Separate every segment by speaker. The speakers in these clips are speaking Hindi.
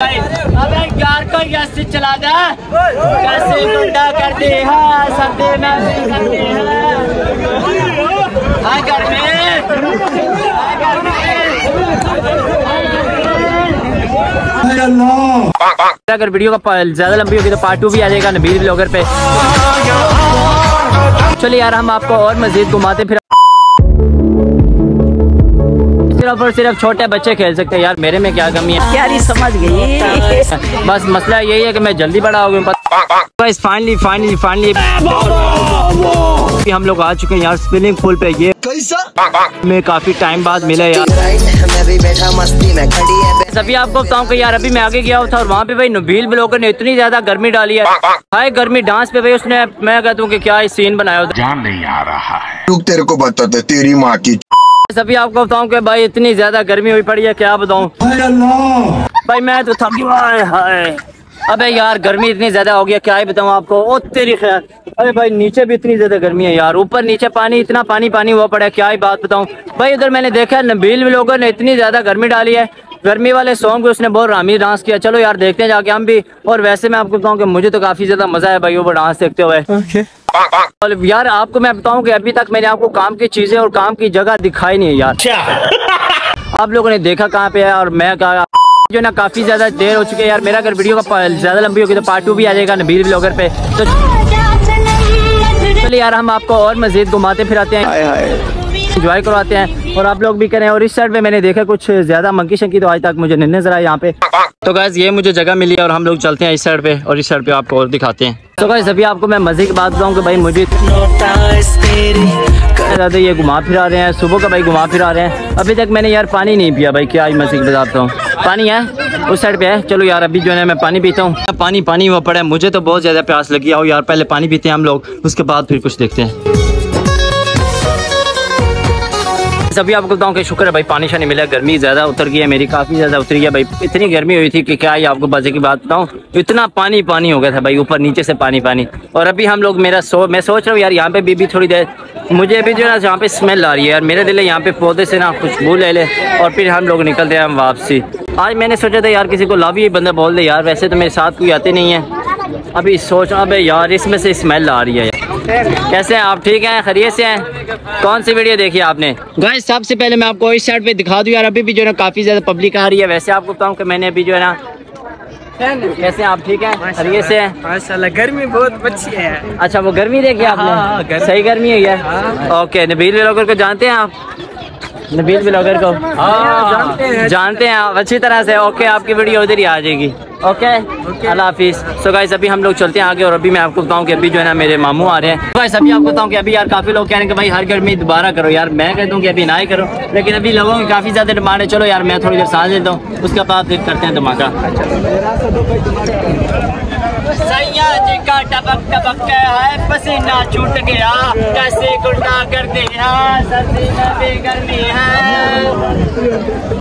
Speaker 1: अबे यार को चला कैसे गुंडा करते हैं सदे में हाँ। में अगर वीडियो का ज़्यादा लंबी होगी तो पार्ट टू भी आ जाएगा नबीर ब्लॉगर पे। चलिए यार, हम आपको और मजीद घुमाते फिर सिर्फ़ और सिर्फ़ छोटे बच्चे खेल सकते हैं। यार मेरे में क्या कमी है?
Speaker 2: यार ये समझ गई।
Speaker 1: बस मसला यही है कि मैं जल्दी बड़ा हो गया फाइनली फाइनली फाइनली हम लोग आ चुके हैं यार स्विमिंग पूल पे। ये
Speaker 3: कैसा?
Speaker 1: में काफ़ी टाइम बाद मिले यार।
Speaker 3: मैं भी बैठा मस्ती में खड़ी
Speaker 1: अभी आपको बताऊँ कि यार अभी मैं आगे गया था और वहाँ पे भाई नबील ब्लॉगर ने इतनी ज़्यादा गर्मी डाली है। हाय गर्मी डांस पे भाई उसने मैं कहता हूँ कि क्या सीन बनाया
Speaker 4: जान नहीं आ रहा है।
Speaker 5: तेरे को बताते तेरी माँ की
Speaker 1: अभी आपको बताऊँ कि भाई इतनी ज़्यादा गर्मी हुई पड़ी है क्या बताऊँ? भाई मैं तो थक हाय हाय। अबे यार गर्मी इतनी ज़्यादा हो गया क्या ही बताऊँ आपको? ओ तेरी ख्याल अरे भाई नीचे भी इतनी ज़्यादा गर्मी है यार। ऊपर नीचे पानी इतना पानी पानी हुआ पड़ा है क्या ही बात बताऊँ? भाई उधर मैंने देखा नबील लोगों ने इतनी ज़्यादा गर्मी डाली है। गर्मी वाले सॉन्ग पे उसने बहुत रामी डांस किया। चलो यार देखते हैं जाके हम भी। और वैसे मैं आपको बताऊँ कि मुझे तो काफ़ी ज़्यादा मज़ा है भाई वो डांस देखते हुए। और यार आपको मैं बताऊँ कि अभी तक मैंने आपको काम की चीज़ें और काम की जगह दिखाई नहीं है यार। आप लोगों ने देखा कहाँ पे है और मैं कहा जो ना काफ़ी ज़्यादा देर हो चुकी है यार। मेरा अगर वीडियो का ज़्यादा लंबी होगी तो पार्ट टू भी आ जाएगा नबीर ब्लॉगर पे। तो चलिए यार हम आपको और मजीद घुमाते फिराते हैं। इंजॉय करवाते हैं। और आप लोग भी करें। और इस साइड पे मैंने देखा कुछ ज़्यादा मंकी शंकी तो आज तक मुझे नहीं नज़र आया यहाँ पे। तो गैस ये मुझे जगह मिली है और हम लोग चलते हैं इस साइड पे और इस साइड पे आपको और दिखाते हैं। तो गैस अभी आपको मैं मज़े की बात बताऊँ कि भाई मुझे ज़्यादा ये घुमा फिरा रहे हैं। सुबह का भाई घुमा फिरा रहे हैं। अभी तक मैंने यार पानी नहीं पिया भाई, क्या मज़े की बताता हूँ पानी है? उस साइड पे है? चलो यार, अभी जो है मैं पानी पीता हूँ। पानी पानी हुआ पड़ा है। मुझे तो बहुत ज़्यादा प्यास लगी। आओ यार, पहले पानी पीते हैं हम लोग। उसके बाद फिर कुछ देखते हैं। सभी आपको बताऊँ कि शुक्र है भाई पानी शानी मिला गर्मी ज़्यादा उतर गई है मेरी काफ़ी ज़्यादा उतरी है भाई। इतनी गर्मी हुई थी कि क्या ही आपको बाजे की बात बताऊँ इतना पानी पानी हो गया था भाई ऊपर नीचे से पानी पानी। और अभी हम लोग मेरा सो मैं सोच रहा हूँ यार यहाँ पे भी, भी थोड़ी देर मुझे अभी जो है ना यहाँ पे स्मेल आ रही है यार मेरे दिल यहाँ पे पौधे से ना खुशबू ले ले और फिर हम लोग निकलते हैं हम वापसी। आज मैंने सोचा था यार किसी को लाभी ही बंदा बोल दे यार वैसे तो मेरे साथ कोई आते नहीं है। अभी सोच अब यार इसमें से स्मेल आ रही है कैसे हैं आप? ठीक हैं? खरीय से हैं? कौन सी वीडियो देखी आपने? गाइस सबसे पहले मैं आपको इस साइड पे दिखा दूँ यार अभी भी जो है ना काफ़ी ज़्यादा पब्लिक आ रही है। वैसे आपको बताऊँ कि मैंने अभी जो है ना कैसे आप? ठीक हैं? खरीय से हैं?
Speaker 2: माशाल्लाह गर्मी बहुत अच्छी है।
Speaker 1: अच्छा वो गर्मी देखी आपने? सही गर्मी है यार? ओके नबील ब्लॉगर को जानते हैं आप? नबील ब्लॉगर को?
Speaker 2: जानते हैं।
Speaker 1: जानते हैं आप? अच्छी तरह से। ओके आपकी वीडियो उधर ही आ जाएगी। ओके अल्लाह हाफिज़ सो गाइस अभी हम लोग चलते हैं आगे और अभी मैं आपको बताऊँ कि अभी जो है ना मेरे मामू आ रहे हैं। गाइस अभी आपको बताऊँ कि अभी यार काफ़ी लोग कह रहे हैं कि भाई हर गर्मी दोबारा करो यार। मैं कहता हूँ कि अभी ना ही करो। लेकिन अभी लोगों की काफ़ी ज़्यादा डिमांड है। चलो यार मैं थोड़ी देर सांस लेता हूँ। उसके बाद फिर करते हैं धमाका। सैया जी का टपक टपक है पसीना छूट गया। कैसे गुंडा करते हैं सर्दी में भी गर्मी है।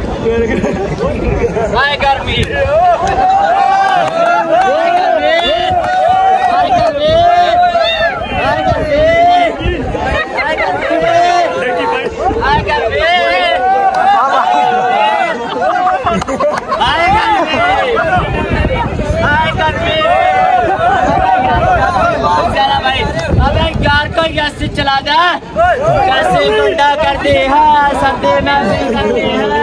Speaker 1: चला जा। कैसे गुंडा करते हैं सदे में करते हैं।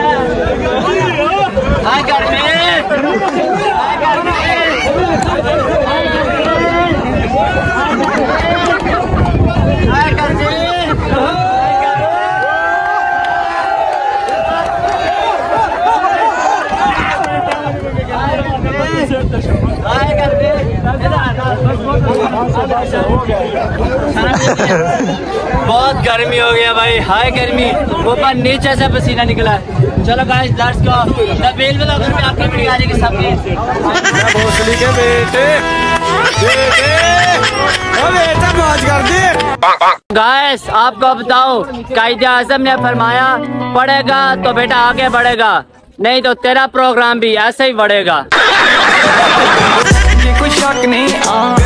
Speaker 1: गर्मी हो गया भाई हाय गर्मी। ऊपर नीचे से पसीना निकला है। चलो guys let's go the bell में आपकी वीडियो आ जाएगी सबकी
Speaker 4: भोसली के बेटे। बेटे। ओ बेटा मौज कर दे
Speaker 1: गाइस आपको बताओ कायदे आज़म ने फरमाया पढ़ेगा तो बेटा आगे बढ़ेगा नहीं तो तेरा प्रोग्राम भी ऐसे ही बढ़ेगा.
Speaker 2: कोई शक नहीं मेरी चेक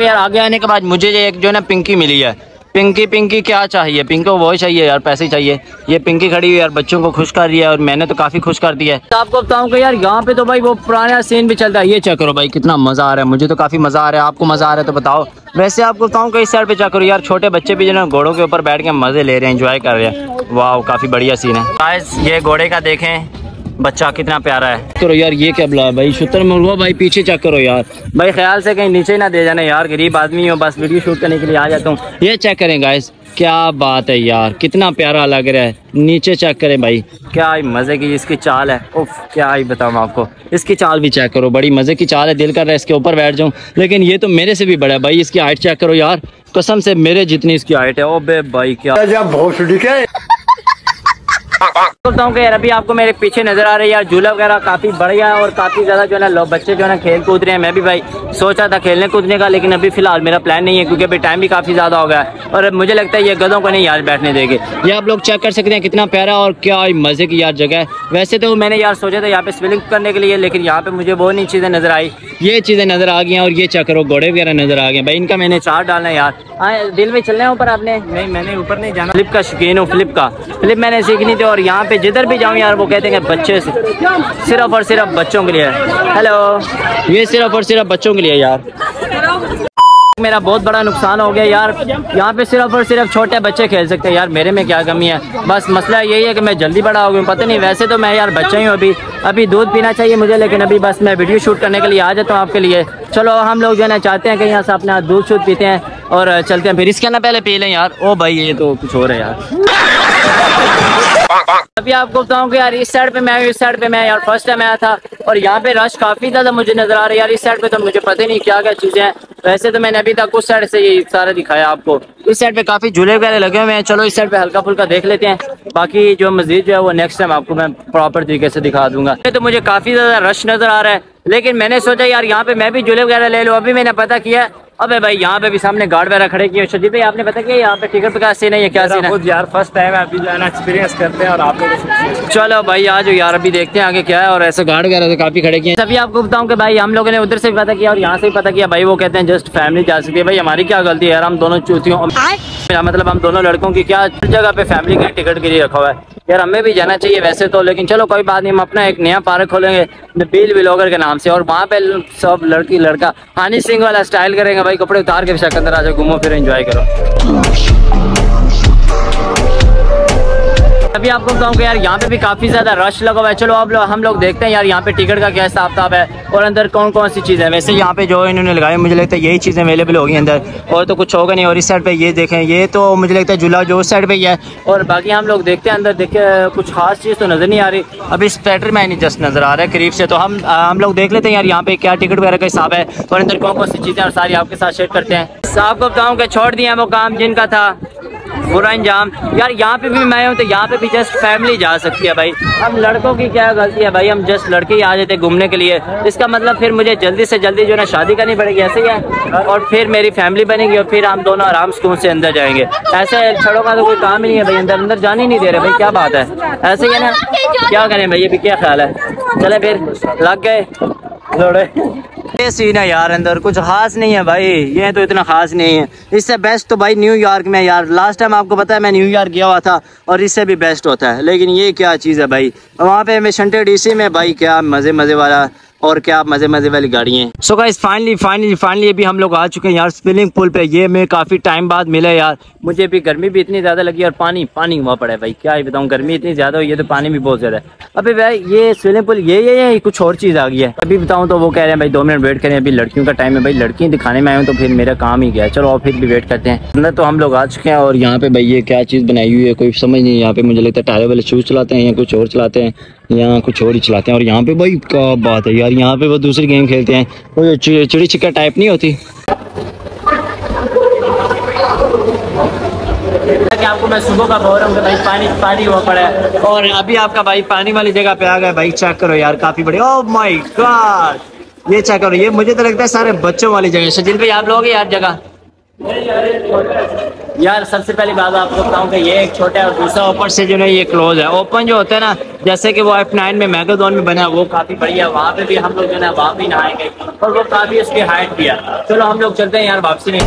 Speaker 1: यार, आगे आने के बाद मुझे एक जो ना पिंकी मिली है। पिंकी पिंकी क्या चाहिए? पिंकी को वो चाहिए, यार, पैसे चाहिए। ये पिंकी खड़ी हुई यार, बच्चों को खुश कर रही है और मैंने तो काफ़ी खुश कर दिया है। तो आपको बताऊँ कि यार, यहाँ पे तो भाई वो पुराना सीन भी चलता है। ये चेक करो भाई, कितना मज़ा आ रहा है। मुझे तो काफ़ी मज़ा आ रहा है, आपको मज़ा आ रहा है तो बताओ। वैसे आपको बताऊँ इस साइड पे चेक करो, यार, छोटे बच्चे भी जो है घोड़ों के ऊपर बैठ के मज़े ले रहे हैं इंजॉय कर रहे हैं। वाह काफ़ी बढ़िया सीन है। ये घोड़े का देखें। बच्चा कितना प्यारा है। करो यार ये क्या बुला भाई? शुतर मुर्गो भाई पीछे चेक करो यार। भाई ख्याल से कहीं नीचे ना दे जाना यार गरीब आदमी हो बस वीडियो शूट करने के लिए आ जाता हूँ। ये चेक करें गाइस क्या बात है यार कितना प्यारा लग रहा है। नीचे चेक करें भाई। क्या ही मज़े की इसकी चाल है। उफ क्या ही बताऊँ आपको। इसकी चाल भी चेक करो बड़ी मज़े की चाल है दिल कर रहा है इसके ऊपर बैठ जाऊँ। लेकिन ये तो मेरे से भी बड़ा है भाई इसकी हाइट चेक करो यार। कसम से मेरे जितनी इसकी हाइट है ओ बे भाई क्या
Speaker 5: भोसड़ी के
Speaker 1: बोलता हूँ कि यार अभी आपको मेरे पीछे नज़र आ रही है यार, झूला वगैरह काफ़ी बढ़िया है और काफ़ी ज़्यादा जो है ना बच्चे जो है ना खेल कूद रहे हैं। मैं भी भाई सोचा था खेलने कूदने का, लेकिन अभी फ़िलहाल मेरा प्लान नहीं है, क्योंकि अभी टाइम भी काफ़ी ज़्यादा हो गया है। और मुझे लगता है ये गधों को नहीं यार बैठने देंगे। ये आप लोग चेक कर सकते हैं कितना प्यारा और क्या मज़े की यार जगह है। वैसे तो मैंने यार सोचा था यहाँ पे स्विमिंग करने के लिए, लेकिन यहाँ पे मुझे वो नहीं चीज़ें नज़र आई। ये चीज़ें नज़र आ गई और ये चेक करो घोड़े वगैरह नज़र आ गए भाई इनका मैंने चार डालना है यार। हाँ दिल में चलना है ऊपर आपने?
Speaker 2: नहीं, मैंने ऊपर नहीं जाना।
Speaker 1: फ्लिप का शौकीन हूँ फ्लिप का। फ्लिप मैंने सीखनी थी और यहाँ पे जिधर भी जाऊँ यार, वो कहते हैं बच्चे सिर्फ़ और सिर्फ़ बच्चों के लिए। हेलो ये सिर्फ़ और सिर्फ़ बच्चों के लिए यार। मेरा बहुत बड़ा नुकसान हो गया यार। यहाँ पे सिर्फ़ और सिर्फ़ छोटे बच्चे खेल सकते हैं यार, मेरे में क्या कमी है? बस मसला यही है कि मैं जल्दी बड़ा हो गया। पता नहीं, वैसे तो मैं यार बच्चा ही हूँ अभी। अभी दूध पीना चाहिए मुझे, लेकिन अभी बस मैं वीडियो शूट करने के लिए आ जाता हूँ आपके लिए। चलो, हम लोग जो है ना, चाहते हैं कि यहाँ से अपना दूध शूध पीते हैं और चलते हैं फिर। इसके ना पहले पी लें यार। ओ भाई, ये तो कुछ हो रहा है यार। अभी आपको बताऊँ कि यार, इस साइड पे मैं इस साइड पे मैं यार फ़र्स्ट टाइम आया था और यहाँ पे रश काफ़ी ज़्यादा मुझे नज़र आ रहा है। यार, इस साइड पे तो मुझे पता नहीं क्या क्या चीज़ें हैं। वैसे तो मैंने अभी तक उस साइड से ये सारा दिखाया आपको। इस साइड पे काफ़ी झूले वगैरह लगे हुए हैं। चलो, इस साइड पे हल्का फुल्का देख लेते हैं। बाकी जो मजीद जो है, वो नेक्स्ट टाइम आपको मैं प्रॉपर तरीके से दिखा दूँगा। तो मुझे काफ़ी ज़्यादा रश नज़र आ रहा है। लेकिन मैंने सोचा, यार, यहाँ पे मैं भी झूले वगैरह ले लूँ। अभी मैंने पता किया अबे भाई यहाँ पे भी सामने गार्ड वगैरह खड़े किए शजीद भाई आपने पता किया यहाँ पे टिकट का सीन है या क्या सीन है?
Speaker 2: यार फ़र्स्ट टाइम अभी जो है ना एक्सपीरियंस करते हैं और आप लोगों
Speaker 1: चलो भाई आज यार अभी देखते हैं आगे क्या है। और ऐसे गार्ड वगैरह से काफ़ी खड़े किए तभी आपको बताऊँ कि भाई हम लोगों ने उधर से भी पता किया और यहाँ से भी पता किया। भाई वो कहते हैं जस्ट फैमिली जा सकती है। भाई हमारी क्या गलती है यार हम दोनों चूतियों मतलब हम दोनों लड़कों की क्या जगह पे फैमिली के टिकट के लिए रखा हुआ है। यार हमें भी जाना चाहिए वैसे तो लेकिन चलो कोई बात नहीं हम अपना एक नया पार्क खोलेंगे बिल विलोगर के नाम से। और वहाँ पे सब लड़की लड़का हनी सिंह वाला स्टाइल करेंगे भाई। कपड़े उतार के बेशक अंदर आ जाओ घूमो फिर एंजॉय करो। अभी आपको बताऊँ यार यहाँ पे भी काफ़ी ज़्यादा रश लगा हुआ है। चलो अब लोग हम लोग देखते हैं यार यहाँ पे टिकट का क्या हिसाब किताब है और अंदर कौन कौन सी चीज़ है। वैसे यहाँ पे जो इन्होंने लगाए मुझे लगता है यही चीज़ें अवेलेबल होगी अंदर। और तो कुछ होगा नहीं, और इस साइड पे ये देखें, ये तो मुझे लगता है झूला जो उस साइड पे ही है। और बाकी हम लोग देखते हैं अंदर देखे कुछ खास चीज़ तो नज़र नहीं आ रही। अभी स्पेटर में नहीं जस्ट नज़र आ रहा है करीब से। तो हम हम लोग देख लेते हैं यार यहाँ पे क्या टिकट वगैरह का हिसाब है और अंदर कौन कौन सी चीज़ें और सारी आपके साथ शेयर करते हैं। आपको बताऊँ कि छोड़ दिया वो काम जिनका था। बुरा अंजाम यार, यहाँ पे भी मैं हूँ तो यहाँ पे भी जस्ट फैमिली जा सकती है भाई। हम लड़कों की क्या गलती है भाई? हम जस्ट लड़के ही आ जाते घूमने के लिए। इसका मतलब फिर मुझे जल्दी से जल्दी जो है ना शादी करनी पड़ेगी, ऐसे ही है? और फिर मेरी फैमिली बनेगी और फिर हम दोनों आराम सुकून से अंदर जाएँगे। ऐसे छड़ों का तो कोई काम ही नहीं है भाई, अंदर अंदर जाने ही नहीं दे रहे भाई, क्या बात है? ऐसे ही ना? क्या करें भाई, अभी क्या ख्याल है? चले फिर, लग गए। ये सीन है यार अंदर, कुछ खास नहीं है भाई, ये तो इतना खास नहीं है। इससे बेस्ट तो भाई न्यूयॉर्क में यार लास्ट टाइम आपको पता है मैं न्यूयॉर्क गया हुआ था, और इससे भी बेस्ट होता है। लेकिन ये क्या चीज़ है भाई, वहाँ पे मैं शंटे डीसी में भाई क्या मज़े मज़े वाला और क्या मज़े मज़े वाली गाड़ी है। So guys finally finally finally अभी हम लोग आ चुके हैं यार स्विमिंग पूल पे। ये मैं काफ़ी टाइम बाद मिला यार। मुझे भी गर्मी भी इतनी ज़्यादा लगी और पानी पानी हुआ पड़ा है भाई। क्या ही बताऊँ, गर्मी इतनी ज़्यादा हुई है तो पानी भी बहुत ज़्यादा है। अभी भाई, ये स्विमिंग पूल ये ये ये कुछ और चीज़ आ गई है। अभी बताऊँ तो वो कह रहे हैं, भाई, दो मिनट वेट करें, अभी लड़कियों का टाइम है भाई। लड़की दिखाने में आए हूँ तो फिर मेरा काम ही गया चलो, और फिर भी वेट करते हैं। तो हम लोग आ चुके हैं और यहाँ पे भाई ये क्या चीज़ बनाई हुई है, कोई समझ नहीं यहाँ पे मुझे लगता है टायर वाले शूज़ चलाते हैं या कुछ और चलाते हैं। यहाँ कुछ और ही चलाते हैं। और यहाँ पे भाई, क्या बात है यार, यहाँ पे वो दूसरी गेम खेलते हैं। वो चिड़ी छिक्का टाइप नहीं होती? आपको मैं सुबह का बोल रहा हूँ भाई पानी पानी हुआ पड़ा है। और अभी आपका भाई पानी वाली जगह पे आ गया भाई चेक करो यार, काफ़ी बड़ी। ओ माय गॉड ये चेक करो। ये मुझे तो लगता है सारे बच्चों वाली जगह शजील भाई, आप लोग यार जगह? यार, सबसे पहली बात आपको बताऊँ कि ये एक छोटा है और दूसरा ओपन से जो है ये क्लोज है। ओपन जो होता है ना, जैसे कि वो एफ़ नाइन में मैगाजोन में बना वो काफ़ी बढ़िया वहाँ पे भी हम लोग जो है वहाँ भी नहाएँगे। और वो काफ़ी उसकी हाइट भी है। चलो, हम लोग चलते हैं यार, वापसी में।